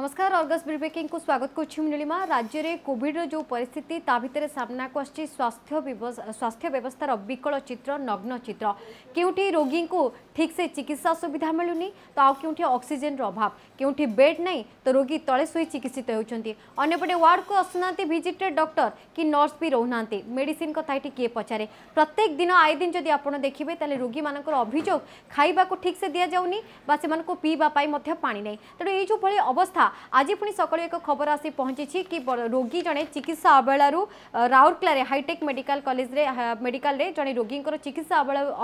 नमस्कार अर्गस ब्रिपेकिंग को स्वागत करीमा राज्य में कॉविड्र जो पिस्थित ता भितर सामना को आवास्थ्य स्वास्थ्य व्यवस्था विकल चित्र नग्न चित्र के रोगी को ठीक से चिकित्सा सुविधा मिलूनी तो आउ क्यों अक्सीजेन अभाव क्योंकि बेड नहीं तो रोगी तले शु चिकित्सित होती अंपटे वार्ड को आसुना भिजिटेड डक्टर कि नर्स भी रोना मेडिसीन कथी किए पचारे प्रत्येक दिन आए दिन जदि आप देखिए रोगी मान अभोग खावाक ठीक से दि जाऊनी पीवाई पा नहीं तेनाली अवस्था ଆଜି ପୁଣି ସକାଳୁ ଏକ ଖବର ଆସି ପହଞ୍ଚିଛି କି ରୋଗୀ ଜଣେ ଚିକିତ୍ସା ଅବହେଳାରୁ ରାଉରକେଲାରେ ହାଇଟେକ୍ ମେଡିକାଲ କଲେଜରେ ମେଡିକାଲରେ ଜଣେ ରୋଗୀଙ୍କର ଚିକିତ୍ସା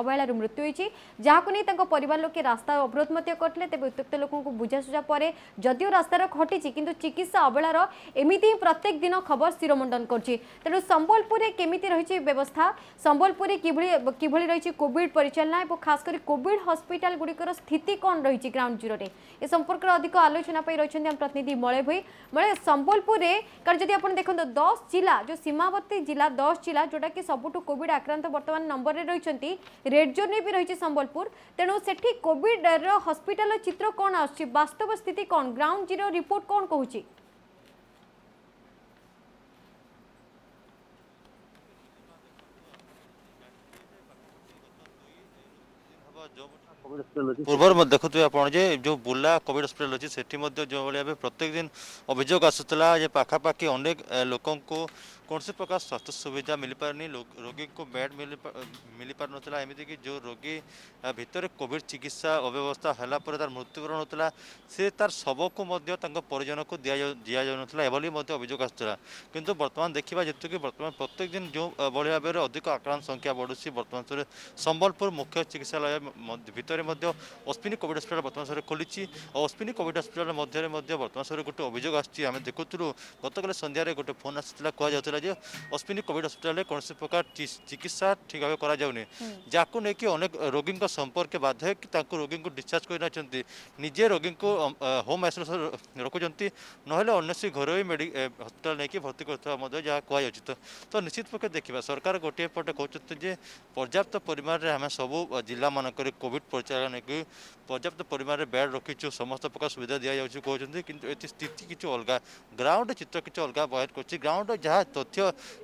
ଅବହେଳାରୁ ମୃତ୍ୟୁ ହୋଇଛି ଯାହାକୁ ନେଇ ତାଙ୍କ ପରିବାର ଲୋକେ ରାସ୍ତା ଅବରୋଧ ମଧ୍ୟ କରିଥିଲେ ତେବେ ଉତ୍ତ୍ୟକ୍ତ ଲୋକଙ୍କୁ ବୁଝାସୁଝା ପରେ ଯଦିଓ ରାସ୍ତାର ଘଟିଛି କିନ୍ତୁ ଚିକିତ୍ସା ଅବହେଳାର ଏମିତି ହିଁ ପ୍ରତ୍ୟେକ ଦିନ ଖବର ଶିରୋମଣ୍ଡନ କରୁଛି ତେଣୁ ସମ୍ବଲପୁରରେ କେମିତି ରହିଛି ବ୍ୟବସ୍ଥା ସମ୍ବଲପୁରରେ କିଭଳି କିଭଳି ରହିଛି କୋଭିଡ ପରିଚାଳନା ଏବଂ ଖାସ କରି କୋଭିଡ ହସ୍ପିଟାଲ ଗୁଡ଼ିକର ସ୍ଥିତି କ'ଣ ରହିଛି ଗ୍ରାଉଣ୍ଡ ଜିରୋରେ ଏ ସମ୍ପର୍କରେ ଅଧିକ ଆଲୋଚନା ପାଇଁ ରହିଛନ୍ତି આમ પ્રતિનિધિ મળે ભાઈ મળે સંબલપુરે કારણ જદી આપણ દેખନ୍ତୁ 10 જિલ્લા જો સીમાવર્તી જિલ્લા 10 જિલ્લા જોટા કે સબુઠુ કોવિડ આક્રાંત વર્તમાન નંબરરે રહીછંતી રેડ ઝોન બી રહીଛି સંબલપુર તેણુ સેઠી કોવિડર હોસ્પિટલ ચિત્ર કોણ આસુଛି વાસ્તવ સ્થિતિ કોણ ગ્રાઉન્ડ જીરો રિપોર્ટ કોણ કહુଛି पूर्व देखु आप जो बुला कोविड हस्पिटाल अच्छी से प्रत्येक दिन अभोग आसूला पाखापाखि अनेक लोक କୌଣସି ପ୍ରକାର ସ୍ୱାସ୍ଥ୍ୟ ସୁବିଧା ମିଳିପାରୁନି ରୋଗୀଙ୍କୁ ବେଡ୍ ମିଳିପାରୁନଥିଲା ଏମିତିକି ଯେଉଁ ରୋଗୀ ଭିତରେ କୋଭିଡ଼ ଚିକିତ୍ସା ଅବ୍ୟବସ୍ଥା ହେଲା ପରେ ତାର ମୃତ୍ୟୁବରଣ ହେଉଥିଲା ସେ ତାର ଶବକୁ ମଧ୍ୟ ତାଙ୍କ ପରିଜନକୁ ଦିଆଯାଉ ଦିଆଯାଉନଥିଲା ଏଭଳି ମଧ୍ୟ ଅଭିଯୋଗ ଆସୁଥିଲା କିନ୍ତୁ ବର୍ତ୍ତମାନ ଦେଖିବା ଯେତିକି ବର୍ତ୍ତମାନ ପ୍ରତ୍ୟେକ ଦିନ ଯେଉଁ ଭଳି ଭାବରେ ଅଧିକ ଆକ୍ରାନ୍ତ ସଂଖ୍ୟା ବଢ଼ୁଛି ବର୍ତ୍ତମାନ ସମୟରେ ସମ୍ବଲପୁର ମୁଖ୍ୟ ଚିକିତ୍ସାଳୟ ଭିତରେ ମଧ୍ୟ ଅଶ୍ୱିନୀ କୋଭିଡ଼ ହସ୍ପିଟାଲ ବର୍ତ୍ତମାନ ସମୟରେ ଖୋଲିଛି ଆଉ ଅଶ୍ୱିନୀ କୋଭିଡ଼ ହସ୍ପିଟାଲ ମଧ୍ୟରେ ମଧ୍ୟ ବର୍ତ୍ତମାନ ସମୟରେ ଗୋଟେ ଅଭିଯୋଗ ଆସୁଛି ଆମେ ଦେଖୁଥିଲୁ ଗତକାଲି ସନ୍ଧ୍ୟାରେ ଗୋଟେ ଫୋନ୍ ଆସିଥିଲା କୁହାଯାଉଥିଲା जाता अश्विनी कोविड हस्पिटा कौन प्रकार चिकित्सा ठीक भाव कर जहाँ अनेक रोगी संपर्क बाध्य कि रोगी को डिस्चार्ज करजे रोगी को होम आइसोलेसन रखुच्च नौसी घर मेडि हस्पिटा नहीं कि भर्ती कर तो निश्चित पक्ष देखा सरकार गोटे पटे कहते पर्याप्त परिमाण में आम सब जिला मानक कॉविड परिचा नहीं कि पर्याप्त परिमाण में बेड रखी रखीचु समस्त प्रकार सुविधा दि जाऊँ कहते कि स्थित किसी अलग ग्राउंड चित्र किसी अलग बहुत कर ग्राउंड जहाँ तो তথ্য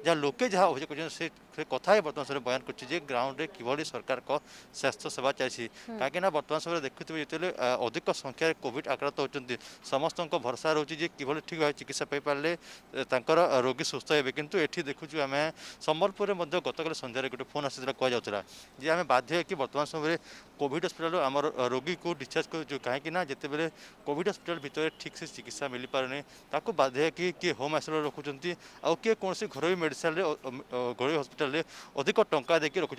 যা লোকে যা অভিযোগ করছেন সে সে কথাই বর্তমান সময় বয়ান করছে যে গ্রাউন্ডে কিভাবে সরকার স্বাস্থ্য সেবা চাইছি কাকি না বর্তমান সময় দেখুবে যেতে অধিক সংখ্যায় কোভিড আক্রান্ত হচ্ছেন সমস্ত ভরসা রয়েছে যে কিভাবে ঠিকভাবে ভাবে চিকিৎসা পাইপারে তাঁর রোগী সুস্থ হবে কিন্তু এটি দেখুছু আমি সম্বলপুরে গতকাল সন্ধ্যায় গোটে ফোন আসছিল কুয়া যে আমি বাধ্য হয়ে কি বর্তমান সময় কোভিড হসপিটাল আমার রোগী কু ডিসচার্জ করছু কাহি না যেতবে কোভিড হসপিটাল ভিতরে ঠিক সে চিকিৎসা মিলি পারে তাকে বাধে কি হোম আইসোলেট রাখুন আে কোশি ঘরোই মেডিসিন ঘরোই হসপিটাল অধিক টঙ্কা দিয়ে রাখুন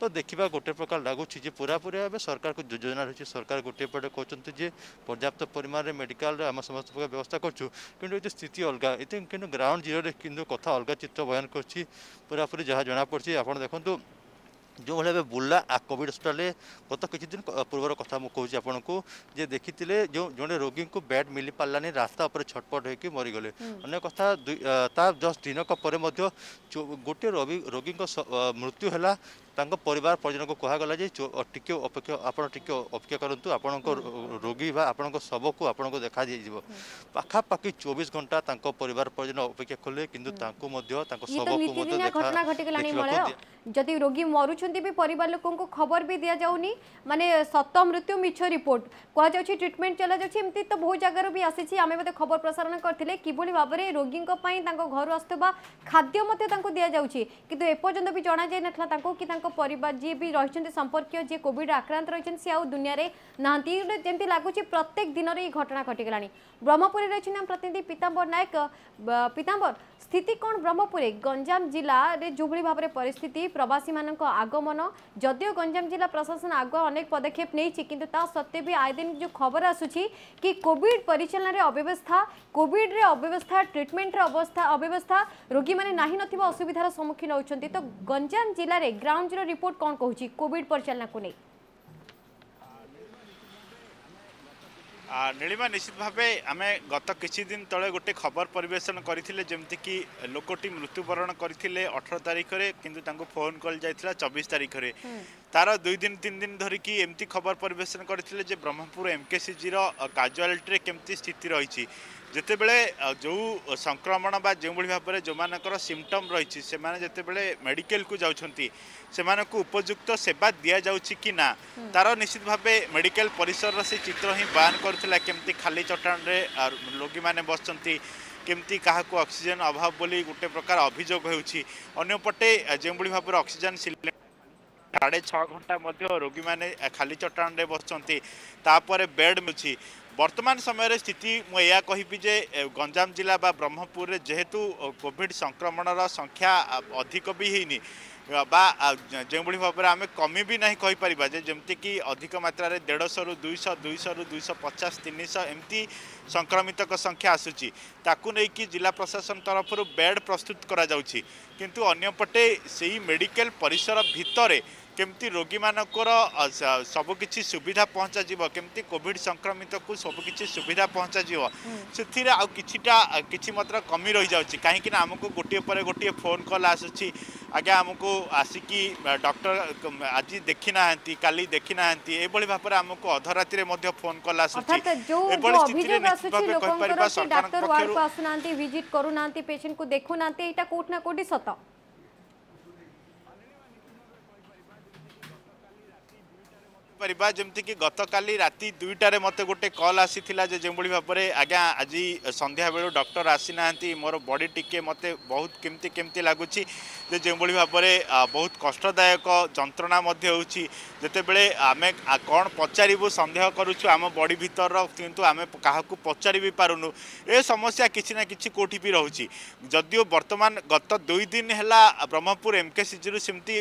তো দেখা গোটে প্রকার লাগুছি যে পুরাপুরি ভাবে সরকার যোজনা রয়েছে সরকার গোটে পটে কৌন যে পর্যাপ্ত পরিমাণে মেডিকাল আমার সমস্ত প্রকার ব্যবস্থা করছু কিন্তু এই স্থিতি অলগা এতে কিন্তু গ্রাউন্ড জিরো কিন্তু কথা অলগা চিত্র বয়ান করছি পুরাপুরি যা জনা পড়ছে আপনার দেখুন ଯେଉଁ ଭଳି ଭାବେ ବୁର୍ଲା କୋଭିଡ଼ ହସ୍ପିଟାଲରେ ଗତ କିଛିଦିନ ପୂର୍ବର କଥା ମୁଁ କହୁଛି ଆପଣଙ୍କୁ ଯେ ଦେଖିଥିଲେ ଯେଉଁ ଜଣେ ରୋଗୀଙ୍କୁ ବେଡ୍ ମିଳିପାରିଲାନି ରାସ୍ତା ଉପରେ ଛଟପଟ ହୋଇକି ମରିଗଲେ ଅନ୍ୟ କଥା ତା ଜଷ୍ଟ ଦିନକ ପରେ ମଧ୍ୟ ଗୋଟିଏ ରୋଗୀଙ୍କ ମୃତ୍ୟୁ ହେଲା ତାଙ୍କ ପରିବାର ପରିଜନକୁ କୁହାଗଲା ଯେ ଟିକେ ଅପେକ୍ଷା ଆପଣ ଟିକେ ଅପେକ୍ଷା କରନ୍ତୁ ଆପଣଙ୍କ ରୋଗୀ ବା ଆପଣଙ୍କ ଶବକୁ ଆପଣଙ୍କୁ ଦେଖାଯାଇଯିବ ପାଖାପାଖି ଚବିଶ ଘଣ୍ଟା ତାଙ୍କ ପରିବାର ପରିଜନ ଅପେକ୍ଷା କଲେ କିନ୍ତୁ ତାଙ୍କୁ ମଧ୍ୟ ତାଙ୍କ ଶବକୁ ମଧ୍ୟ ଘଟଣା ଘଟିଗଲାଣି ଯଦି ରୋଗୀ ମରୁଛନ୍ତି ବି ପରିବାର ଲୋକଙ୍କୁ ଖବର ବି ଦିଆଯାଉନି ମାନେ ସତ ମୃତ୍ୟୁ ମିଛ ରିପୋର୍ଟ କୁହାଯାଉଛି ଟ୍ରିଟମେଣ୍ଟ ଚଲାଯାଉଛି ଏମିତି ତ ବହୁତ ଜାଗାରୁ ବି ଆସିଛି ଆମେ ବୋଧେ ଖବର ପ୍ରସାରଣ କରିଥିଲେ କିଭଳି ଭାବରେ ରୋଗୀଙ୍କ ପାଇଁ ତାଙ୍କ ଘରୁ ଆସୁଥିବା ଖାଦ୍ୟ ମଧ୍ୟ ତାଙ୍କୁ ଦିଆଯାଉଛି କିନ୍ତୁ ଏପର୍ଯ୍ୟନ୍ତ ବି ଜଣାଯାଇ ନଥିଲା ତାଙ୍କୁ କି ତାଙ୍କ पर रही संपर्क जी कॉविड आक्रांत रही दुनिया में नाती लगुच प्रत्येक दिन ये घटना घटीगला ब्रह्मपुर रही प्रतिनिधि पीतांबर नायक पीताम्बर स्थिति कौन ब्रह्मपुर गंजाम जिला में जो भाव में प्रवासी मान आगमन जदिव गंजाम जिला प्रशासन आगुआ अनेक पदक्षेप नहीं सत्वे भी आए दिन जो खबर आसूरी कि कॉविड परिचालन अव्यवस्था कॉविड अव्यवस्था ट्रिटमेंट अवस्था अव्यवस्था रोगी मैंने ना नसुविधार सम्मुखीन होती तो गंजाम जिले ग्राउंड टीमर रिपोर्ट कौन कहूँ कोविड परिचालना को ନୀଳିମା ନିଶ୍ଚିତ ଭାବେ ଆମେ ଗତ କିଛି ଦିନ ତଳେ ଗୋଟେ ଖବର ପରିବେଷଣ କରିଥିଲେ ଯେମିତିକି ଲୋକଟି ମୃତ୍ୟୁବରଣ କରିଥିଲେ ଅଠର ତାରିଖରେ କିନ୍ତୁ ତାଙ୍କୁ ଫୋନ୍ କଲ୍ ଯାଇଥିଲା ଚବିଶ ତାରିଖରେ তার দুই দিন তিন দিন কি এমতি খবর পরিবেশন করেছিল যে ব্রহ্মপুর এমকেসিজির কাজুয়ালিটি কেমতি স্থিতি রয়েছে যেতবে যে সংক্রমণ বা যেভাবে ভাবে যার সিমটম রয়েছে সে যেতবে মেডিকাল কু যাচ্ছেন সে উপযুক্ত সেবা দিয়া যাচ্ছে কি না তার নিশ্চিত ভাবে মেডিকাল পরিসর সে চিত্র হি বয়ান করে কেমতি খালি চটাণে রোগী মানে বসছেন কেমতি কাহকু অক্সিজেন অভাব বলে গোটে প্রকার অভিযোগ হচ্ছে অন্যপটে যেভাবে ভাবে অক্সিজেন সিলিন্ডার ସାଢ଼େ ଛଅ ଘଣ୍ଟା ମଧ୍ୟ ରୋଗୀମାନେ ଖାଲି ଚଟାଣରେ ବସିଛନ୍ତି ତାପରେ ବେଡ଼୍ ମିଳୁଛି ବର୍ତ୍ତମାନ ସମୟରେ ସ୍ଥିତି ମୁଁ ଏଇଆ କହିବି ଯେ ଗଞ୍ଜାମ ଜିଲ୍ଲା ବା ବ୍ରହ୍ମପୁରରେ ଯେହେତୁ କୋଭିଡ଼ ସଂକ୍ରମଣର ସଂଖ୍ୟା ଅଧିକ ବି ହେଇନି ବା ଯେଉଁଭଳି ଭାବରେ ଆମେ କମିବି ନାହିଁ କହିପାରିବା ଯେ ଯେମିତିକି ଅଧିକ ମାତ୍ରାରେ ଦେଢ଼ଶହରୁ ଦୁଇଶହ ଦୁଇଶହରୁ ଦୁଇଶହ ପଚାଶ ତିନିଶହ ଏମିତି ସଂକ୍ରମିତଙ୍କ ସଂଖ୍ୟା ଆସୁଛି ତାକୁ ନେଇକି ଜିଲ୍ଲା ପ୍ରଶାସନ ତରଫରୁ ବେଡ଼୍ ପ୍ରସ୍ତୁତ କରାଯାଉଛି କିନ୍ତୁ ଅନ୍ୟପଟେ ସେହି ମେଡ଼ିକାଲ ପରିସର ଭିତରେ কেমতি রোগীমানকর সবুকিছি সুবিধা যাব কেমতি কোভিড সংক্রমিতকু সবুকিছি সুবিধা পঞ্চাযিব সেথিরে আউ কিছিটা কিছু মাত্র কমি রহিযাউছি যাচ্ছে না আমাকে গোটিয়ে পরে গোটিয়ে ফোন কল আসুছি আগে আমাকে আসিকি ডক্টর আজি দেখি না কালি দেখি না এইভাবে ভাবে আমাকে অধরাতিরে মধ্যে ফোন কল আসুছি এভাবে স্থিতিরে নিশ্চিত ভাবে কইপারিবা সরকার পক্ষরু আসুনান্তি ভিজিট করুনান্তি পেশেন্ট কু এটা কোট না কোটি সত କହିପାରିବା ଯେମିତିକି ଗତକାଲି ରାତି ଦୁଇଟାରେ ମୋତେ ଗୋଟେ କଲ୍ ଆସିଥିଲା ଯେ ଯେଉଁଭଳି ଭାବରେ ଆଜ୍ଞା ଆଜି ସନ୍ଧ୍ୟାବେଳୁ ଡକ୍ଟର ଆସିନାହାନ୍ତି ମୋର ବଡି ଟିକେ ମୋତେ ବହୁତ କେମିତି କେମିତି ଲାଗୁଛି ଯେ ଯେଉଁଭଳି ଭାବରେ ବହୁତ କଷ୍ଟଦାୟକ ଯନ୍ତ୍ରଣା ମଧ୍ୟ ହେଉଛି ଯେତେବେଳେ ଆମେ କ'ଣ ପଚାରିବୁ ସନ୍ଦେହ କରୁଛୁ ଆମ ବଡି ଭିତରର କିନ୍ତୁ ଆମେ କାହାକୁ ପଚାରି ବି ପାରୁନୁ ଏ ସମସ୍ୟା କିଛି ନା କିଛି କେଉଁଠି ବି ରହୁଛି ଯଦିଓ ବର୍ତ୍ତମାନ ଗତ ଦୁଇ ଦିନ ହେଲା ବ୍ରହ୍ମପୁର ଏମ୍ କେ ସେମିତି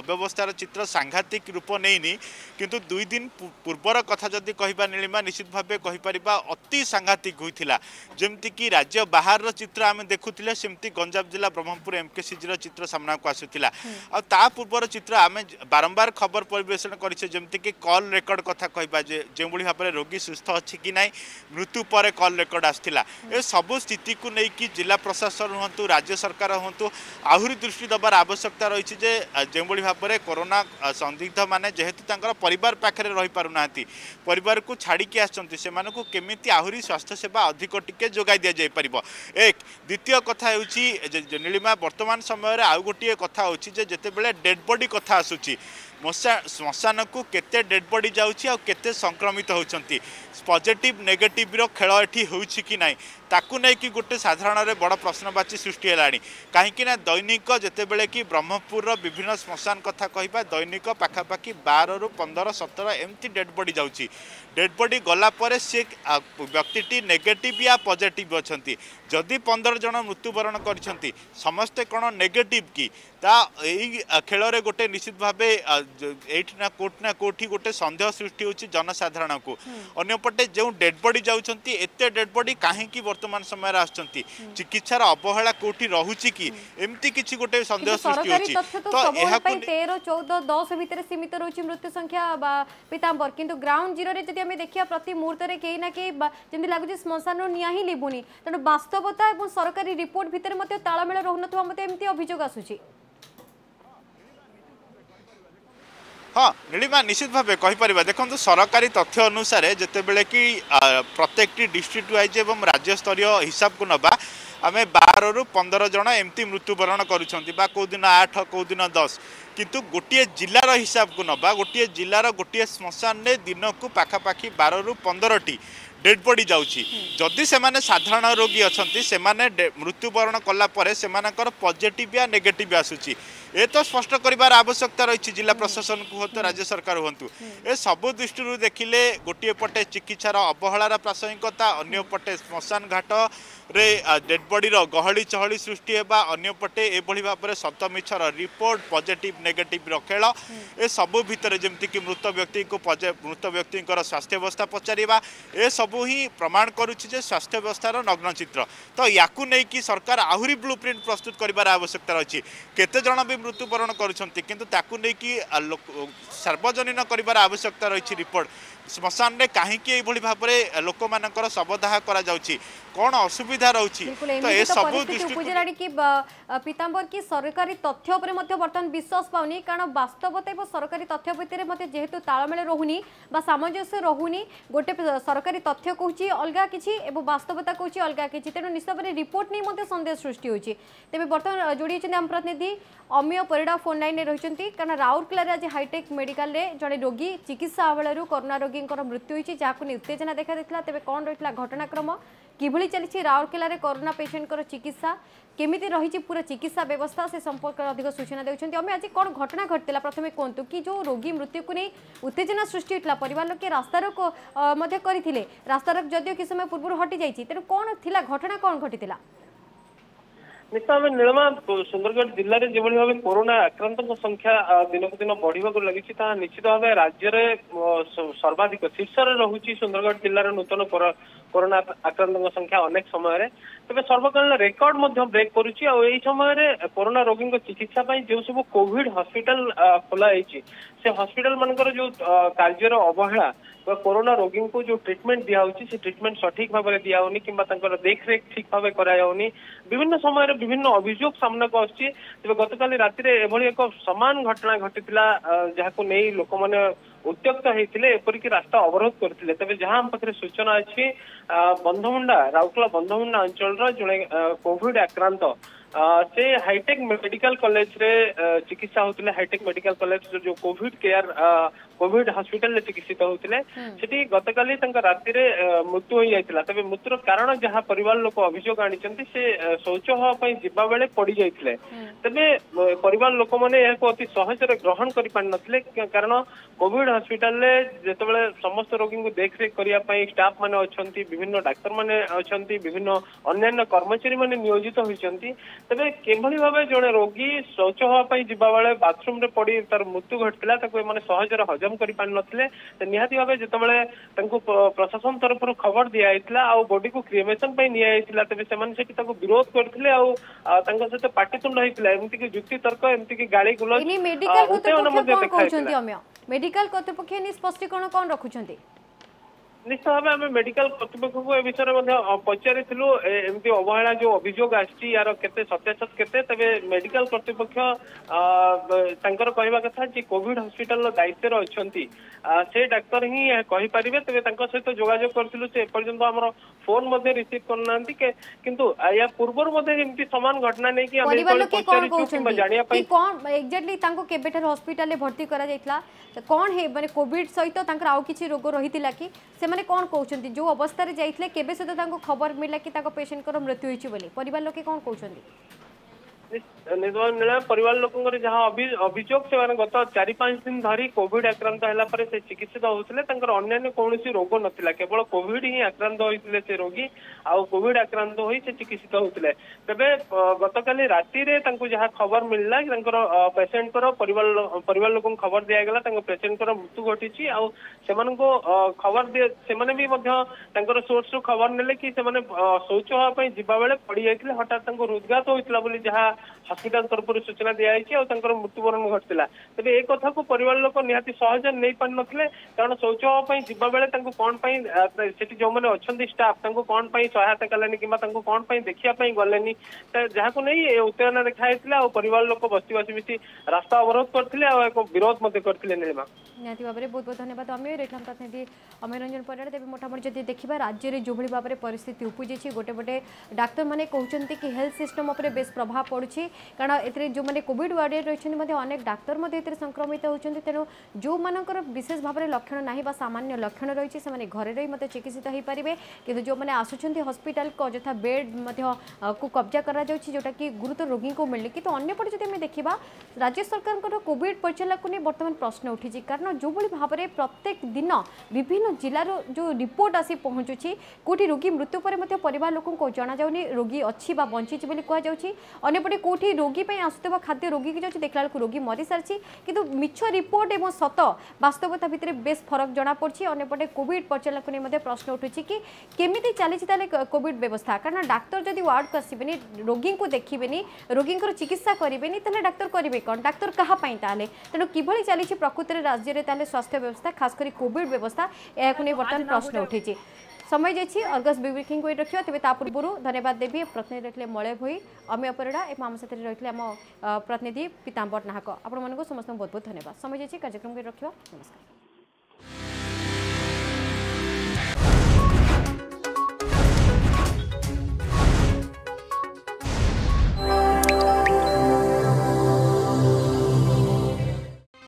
ଅବ୍ୟବସ୍ଥାର ଚିତ୍ର ସାଂଘାତିକ ରୂପ ନେଇନି କିନ୍ତୁ କିନ୍ତୁ ଦୁଇ ଦିନ ପୂର୍ବର କଥା ଯଦି କହିବା ନୀଳିମା ନିଶ୍ଚିତ ଭାବେ କହିପାରିବା ଅତି ସାଂଘାତିକ ହୋଇଥିଲା ଯେମିତିକି ରାଜ୍ୟ ବାହାରର ଚିତ୍ର ଆମେ ଦେଖୁଥିଲେ ସେମିତି ଗଞ୍ଜାମ ଜିଲ୍ଲା ବ୍ରହ୍ମପୁର ଏମ୍କେସିଜିର ଚିତ୍ର ସାମ୍ନାକୁ ଆସୁଥିଲା ଆଉ ତା ପୂର୍ବର ଚିତ୍ର ଆମେ ବାରମ୍ବାର ଖବର ପରିବେଷଣ କରିଛେ ଯେମିତିକି କଲ୍ ରେକର୍ଡ କଥା କହିବା ଯେ ଯେଉଁଭଳି ଭାବରେ ରୋଗୀ ସୁସ୍ଥ ଅଛି କି ନାହିଁ ମୃତ୍ୟୁ ପରେ କଲ୍ ରେକର୍ଡ ଆସିଥିଲା ଏସବୁ ସ୍ଥିତିକୁ ନେଇକି ଜିଲ୍ଲା ପ୍ରଶାସନ ହୁଅନ୍ତୁ ରାଜ୍ୟ ସରକାର ହୁଅନ୍ତୁ ଆହୁରି ଦୃଷ୍ଟି ଦେବାର ଆବଶ୍ୟକତା ରହିଛି ଯେ ଯେଉଁଭଳି ଭାବରେ କରୋନା ସନ୍ଦିଗ୍ଧମାନେ ଯେହେତୁ ତାଙ୍କର ପରିବାର ପରିବାର ପାଖରେ ରହିପାରୁନାହାନ୍ତି ପରିବାରକୁ ଛାଡ଼ିକି ଆସିଛନ୍ତି ସେମାନଙ୍କୁ କେମିତି ଆହୁରି ସ୍ୱାସ୍ଥ୍ୟ ସେବା ଅଧିକ ଟିକେ ଯୋଗାଇ ଦିଆଯାଇପାରିବ ଏକ ଦ୍ୱିତୀୟ କଥା ହେଉଛି ନୀଳିମା ବର୍ତ୍ତମାନ ସମୟରେ ଆଉ ଗୋଟିଏ କଥା ହେଉଛି ଯେ ଯେତେବେଳେ ଡେଡ଼ବଡ଼ି କଥା ଆସୁଛି ମଶା ଶ୍ମଶାନକୁ କେତେ ଡେଡ଼ ବଡ଼ି ଯାଉଛି ଆଉ କେତେ ସଂକ୍ରମିତ ହେଉଛନ୍ତି ପଜିଟିଭ୍ ନେଗେଟିଭ୍ର ଖେଳ ଏଠି ହେଉଛି କି ନାହିଁ ତାକୁ ନେଇକି ଗୋଟେ ସାଧାରଣରେ ବଡ଼ ପ୍ରଶ୍ନବାଚୀ ସୃଷ୍ଟି ହେଲାଣି କାହିଁକିନା ଦୈନିକ ଯେତେବେଳେ କି ବ୍ରହ୍ମପୁରର ବିଭିନ୍ନ ଶ୍ମଶାନ କଥା କହିବା ଦୈନିକ ପାଖାପାଖି ବାରରୁ ପନ୍ଦର ସତର ଏମିତି ଡେଡ଼ ବଡ଼ି ଯାଉଛି ডেড বডি গলাপরে সি ব্যক্তিটি নেগেটিভ ইয়া পজিটিভ অনেক যদি পনেরো জন মৃত্যুবরণ করছেন সমস্তে কোণ নেগেটিভ কি তা এই খেলরে গোটে নিশ্চিত ভাবে এইটি না কোটি না কোটি গোটে সন্দেহ সৃষ্টি হচ্ছে জনসাধারণকে অন্যপটে যে ডেড বডি যাচ্ছেন এতে ডেড বডি কাহিকি বর্তমান সময়ের আসছেন চিকিৎসার অবহেলা কোটি রহুচি কি এমতি কিছু গোটে সন্দেহ সৃষ্টি হচ্ছে তো এর চৌদ দশ ভিতরে সীমিত রয়েছে মৃত্যু সংখ্যা বা পিতাম্বর কিন্তু গ্রাউন্ড জিরোরে যদি আমি দেখা প্রতি মুহূর্তে কে না কে যেমন লাগুছে শ্মশান নিয়া হি লিবুনি তেমন বাস্তবতা এবং সরকারি রিপোর্ট ভিতরে মধ্যে তাড়মেল রহুনথা মতো এমনি অভিযোগ আসুচি ହଁ ନୀଳିମା ନିଶ୍ଚିତ ଭାବେ କହିପାରିବା ଦେଖନ୍ତୁ ସରକାରୀ ତଥ୍ୟ ଅନୁସାରେ ଯେତେବେଳେ କି ପ୍ରତ୍ୟେକଟି ଡିଷ୍ଟ୍ରିକ୍ଟ ୱାଇଜ୍ ଏବଂ ରାଜ୍ୟସ୍ତରୀୟ ହିସାବକୁ ନେବା ଆମେ ବାରରୁ ପନ୍ଦର ଜଣ ଏମିତି ମୃତ୍ୟୁବରଣ କରୁଛନ୍ତି ବା କେଉଁଦିନ ଆଠ କେଉଁଦିନ ଦଶ কিন্তু ଗୋଟିଏ ଜିଲ୍ଲାର ହିସାବକୁ ନେବା ଗୋଟିଏ ଜିଲ୍ଲାର ଗୋଟିଏ ଶ୍ମଶାନରେ ଦିନକୁ ପାଖାପାଖି ବାରରୁ ପନ୍ଦରଟି ডেড বডি যাচ্ছি যদি সে সাধারণ রোগী অনেক মৃত্যুবরণ কলা পরে সে পজিটিভ বা নেগেটিভ আসুচি এ তো স্পষ্ট করবার আবশ্যকতা রয়েছে জেলা প্রশাসন হুঁতু রাজ্য সরকার হুঁতু এ সবু দৃষ্টি দেখলে গোটিয়ে পটে চিকিৎসার অবহেলার প্রাসঙ্গিকতা অন্য পটে শ্মশান ঘাটরে ডেড বডির গহলি চহলি সৃষ্টি হওয়া অন্য পটে এভাবে ভাবে সত মিছর রিপোর্ট পজিটিভ ନେଗେଟିଭ୍ର ଖେଳ ଏସବୁ ଭିତରେ ଯେମିତିକି ମୃତ ବ୍ୟକ୍ତିଙ୍କୁ ମୃତ ବ୍ୟକ୍ତିଙ୍କର ସ୍ୱାସ୍ଥ୍ୟ ଅବସ୍ଥା ପଚାରିବା ଏସବୁ ହିଁ ପ୍ରମାଣ କରୁଛି ଯେ ସ୍ୱାସ୍ଥ୍ୟ ବ୍ୟବସ୍ଥାର ନଗ୍ନ ଚିତ୍ର ତ ୟାକୁ ନେଇକି ସରକାର ଆହୁରି ବ୍ଲୁ ପ୍ରିଣ୍ଟ ପ୍ରସ୍ତୁତ କରିବାର ଆବଶ୍ୟକତା ରହିଛି କେତେଜଣ ବି ମୃତ୍ୟୁବରଣ କରୁଛନ୍ତି କିନ୍ତୁ ତାକୁ ନେଇକି ସାର୍ବଜନୀନ କରିବାର ଆବଶ୍ୟକତା ରହିଛି ରିପୋର୍ଟ ଶ୍ମଶାନରେ କାହିଁକି ଏଇଭଳି ଭାବରେ ଲୋକମାନଙ୍କର ଶବଦାହ କରାଯାଉଛି কোণ অসুবিধা রয়েছে তো এ সব দৃষ্টি কি পিতাম্বর কি সরকারি তথ্য উপরে মধ্যে বর্তমান বিশ্বাস পাওনি কারণ বাস্তবতা এবং সরকারি তথ্য ভিতরে মধ্যে যেহেতু তালমেল রহুনি বা সামঞ্জস্য রহুনি গোটে সরকারি তথ্য কৌছি অলগা কিছু এবং বাস্তবতা কৌছি অলগা কিছু তেমন নিঃসবরে রিপোর্ট নিয়ে মধ্যে সন্দেহ সৃষ্টি হয়েছে তেমনি বর্তমান যোড়িয়েছেন আম প্রতিনিধি অমিয় পরিড়া ফোন লাইনে রয়েছেন কারণ রাউরকেলার আজ হাইটেক মেডিকালে জনে রোগী চিকিৎসা আহ্বাড় করোনা রোগী ରୋଗୀଙ୍କର ମୃତ୍ୟୁ ହୋଇଛି ଯାହାକୁ ନେଇ ଉତ୍ତେଜନା ଦେଖାଦେଇଥିଲା ତେବେ କ'ଣ ରହିଥିଲା ଘଟଣାକ୍ରମ কিভাবে চলছে রাউরকেলার করোনা পেসেন্টর চিকিৎসা কেমিতি রয়েছে পুরা চিকিৎসা ব্যবস্থা সে সম্পর্ক অধিক সূচনা দেখছেন আমি আজ কোণ ঘটনা ঘটি প্রথমে কুহতু কি যে রোগী মৃত্যুকে নিয়ে উত্তেজনা সৃষ্টি হয়েছিল পরিবার লোকে রাস্তারোক করে রাস্তারোক যদিও কিছু সময় পূর্ব হটি যাই তেমন কোণ ঘটনা কোণ ঘটি ନିଶ୍ଚୟ ଆମେ ନୀଳମା ସୁନ୍ଦରଗଡ଼ ଜିଲ୍ଲାରେ ଯେଭଳି ଭାବେ କରୋନା ଆକ୍ରାନ୍ତଙ୍କ ସଂଖ୍ୟା ଦିନକୁ ଦିନ ବଢିବାକୁ ଲାଗିଛି ତାହା ନିଶ୍ଚିତ ଭାବେ ରାଜ୍ୟରେ ସର୍ବାଧିକ ଶୀର୍ଷରେ ରହୁଛି ସୁନ୍ଦରଗଡ଼ ଜିଲ୍ଲାର ନୂତନ କରୋନା ଆକ୍ରାନ୍ତଙ୍କ ସଂଖ୍ୟା ଅନେକ ସମୟରେ ତେବେ ସର୍ବକାଳୀନ ରେକର୍ଡ ମଧ୍ୟ ବ୍ରେକ୍ କରୁଛି ଆଉ ଏହି ସମୟରେ କରୋନା ରୋଗୀଙ୍କ ଚିକିତ୍ସା ପାଇଁ ଯେଉଁ ସବୁ କୋଭିଡ ହସ୍ପିଟାଲ ଖୋଲା ହେଇଛି ସେ ହସ୍ପିଟାଲ ମାନଙ୍କର ଯୋଉ କାର୍ଯ୍ୟର ଅବହେଳା ବା କରୋନା ରୋଗୀଙ୍କୁ ଯୋଉ ଟ୍ରିଟମେଣ୍ଟ ଦିଆହଉଛି ସେ ଟ୍ରିଟମେଣ୍ଟ ସଠିକ ଭାବରେ ଦିଆହଉନି କିମ୍ବା ତାଙ୍କର ଦେଖରେଖ ଠିକ ଭାବେ କରାଯାଉନି ବିଭିନ୍ନ ସମୟରେ ବିଭିନ୍ନ ଅଭିଯୋଗ ସାମ୍ନାକୁ ଆସୁଛି ତେବେ ଗତକାଲି ରାତିରେ ଏଭଳି ଏକ ସମାନ ଘଟଣା ଘଟିଥିଲା ଯାହାକୁ ନେଇ ଲୋକମାନେ উদ্যোক্তা হয়েছিল এপরিকি রাস্তা অবরোধ করে তবে যা আম পাখে সূচনা অছি বন্ধমুন্ডা রাউরকেলা বন্ধমুন্ডা অঞ্চলর জন কোভিড আক্রান্ত से हाईटेक मेडिकल कॉलेज रे चिकित्सा होतले हाईटेक मेडिकल कॉलेज जो कोविड केयर कोविड हॉस्पिटल रे चिकित्सित होते हम्म। सेठी गतकाली रात मृत्यु होई जायतला तबे मृत्यु कारण जहां पर लोक अभिषेक आनी चंती से सोचो बेले पड़ी जायतले हम्म। तबे परिवार लोक माने ए अति सहज ग्रहण करि पान नथले कारण कोविड हॉस्पिटल रे जेते समस्त रोगी को देखरेख करने स्टाफ माने विभिन्न डाक्टर माने विभिन्न अन्न्य कर्मचारी माने नियोजित होई तेरे किभली भाव जड़े रोगी शौच हाँपाई जवा बे बाथरूम पड़ तार मृत्यु घटाला मैंने हजम कर निहाती भाव जो प्रशासन तरफ खबर दिया आउ बॉडी को क्रिएमेशन निया तेज से विरोध करते सहित पटितुंड जुक्ति तर्क एमती की गाड़ी गुलाज मेडिकल कर्तृपक्ष स्पष्टीकरण कौन रखुंट निश्चित भाव आम मेडिकल करपक्ष पचारू एमती अवहेला जो अभोग आर के सत्यासत के तेरे मेडिकल करपक्ष कोड हस्पिटाल दायित्व अच्छा से डाक्तर हिंपारे तेरे सहित जोजोग करूँ से पर्यटन आम फोन रिसीव करना कि पूर्व सामान घटना नहीं कौन है मानते कोड सहित आउ रोग रही कि से ସେମାନେ କ'ଣ କହୁଛନ୍ତି ଯେଉଁ ଅବସ୍ଥାରେ ଯାଇଥିଲେ କେବେ ସୁଦ୍ଧା ତାଙ୍କୁ ଖବର ମିଳିଲା କି ତାଙ୍କ ପେସେଣ୍ଟଙ୍କର ମୃତ୍ୟୁ ହୋଇଛି ବୋଲି ପରିବାର ଲୋକେ କ'ଣ କହୁଛନ୍ତି परिवार लोक जहां से गत चार पांच दिन धरी कोविड आक्रांत होगापर से चिकित्सित होते अन्न्य कौन रोग नाला केवल कोविड ही आक्रांत होते से रोगी आविड आक्रांत हो चिकित्सित होते तेज गत काली राति जहां खबर मिलला पेसेंटर पर लोक खबर दिगला पेसेंटर मृत्यु घटी आमको खबर दिए भी सोर्स रु खबर ने कि शौच हाँ जावा बेले पड़ जाते हठात रोजगार होता जहां ହସ୍ପିଟାଲ ତରଫରୁ ସୂଚନା ଦିଆଯାଇଛି ଆଉ ତାଙ୍କର ମୃତ୍ୟୁବରଣ ଘଟିଥିଲା ତେବେ ଏ କଥାକୁ ପରିବାର ଲୋକ ନିହାତି ସହଜ ନେଇପାରିନଥିଲେ କାରଣ ଶୌଚ ପାଇଁ ଯିବା ବେଳେ ତାଙ୍କୁ କ'ଣ ପାଇଁ ସେଠି ଯେଉଁମାନେ ଅଛନ୍ତି ଷ୍ଟାଫ୍ ତାଙ୍କୁ କ'ଣ ପାଇଁ ସହାୟତା କଲେନି କିମ୍ବା ତାଙ୍କୁ କ'ଣ ପାଇଁ ଦେଖିବା ପାଇଁ ଗଲେନି ଯାହାକୁ ନେଇ ଉତ୍ତେଜନା ଦେଖା ହେଇଥିଲା ଆଉ ପରିବାର ଲୋକ ବସ୍ତିବାସୀ ମିଶି ରାସ୍ତା ଅବରୋଧ କରିଥିଲେ ଆଉ ଏକ ବିରୋଧ ମଧ୍ୟ କରିଥିଲେ ନୀଳିମା ନିହାତି ଭାବରେ ବହୁତ ବହୁତ ଧନ୍ୟବାଦ ଅମୀୟ ଏଠାମ ପ୍ରତିନିଧି ଅମୀୟ ରଞ୍ଜନ ପରିଡ଼ା ତେବେ ମୋଟାମୋଟି ଯଦି ଦେଖିବା ରାଜ୍ୟରେ ଯେଉଁଭଳି ଭାବରେ ପରିସ୍ଥିତି ଉପୁଜିଛି ଗୋଟେ ଗୋଟେ ଡାକ୍ତରମାନେ କହୁଛନ୍ତି କି ହେଲ୍ଥ ସିଷ୍ଟମ ଉପରେ ବେଶ ପ୍ରଭାବ ପଡ଼ୁଛି पड़ी कारण जो मैंने कॉविड वार्ड रही अनेक डाक्तर संक्रमित होती तेणु जो मानकर विशेष भाव में लक्षण ना सामान्य लक्षण रही है घरे रही चिकित्सित हो पारे कि जो मैंने आसुच्च हस्पिटाल अथा बेड को कब्जा कर जोटा कि गुरुतर रोगी को मिलने कितु अंपटे जब देखा राज्य सरकार कॉविड परिचा को नहीं बर्तमान प्रश्न उठी कारण जो भाई भाव में प्रत्येक दिन विभिन्न जिलार जो रिपोर्ट आसी पहुँचुची कौटी रोगी मृत्यु पर जना जा रोगी अच्छी बंची कहुपटे গোটে মানে কোটি রোগী আসুক খাদ্য রোগীকে যাচ্ছে দেখলা বেড়ে রোগী মরি সারিছে কিন্তু মিছ রিপোর্ট এবং সত বাস্তবতা ভিতরে বেশ ফরক জনাপড়ছে অন্যপটে কোভিড পরিচালনাকে নিয়ে প্রশ্ন উঠুছে কি কেমিতি চালিছে তাহলে কোভিড ব্যবস্থা কারণ ডাক্তার যদি ওয়ার্ডকে আসবে রোগী দেখবে রোগীঙ্কর চিকিৎসা করবে তাহলে ডাক্তার করবে কম ডাক্তার কাহাপাই তাহলে তেমন কিভাবে চালিছে প্রকৃতির রাজ্যের তাহলে স্বাস্থ্য ব্যবস্থা খাস করে কোভিড ব্যবস্থা এখন বর্তমান প্রশ্ন উঠেছে समय जाइए अर्गस बिबिकिंग को रखियो तेज ता पूर्व धन्यवाद देवी प्रतिनिधि रही मलय भई अमय परिडा और आम साथ रही आम प्रतिनिधि पीताम्बर नाहक आपण समस्त बहुत बहुत धन्यवाद समय जाइए कार्यक्रम को रखियो नमस्कार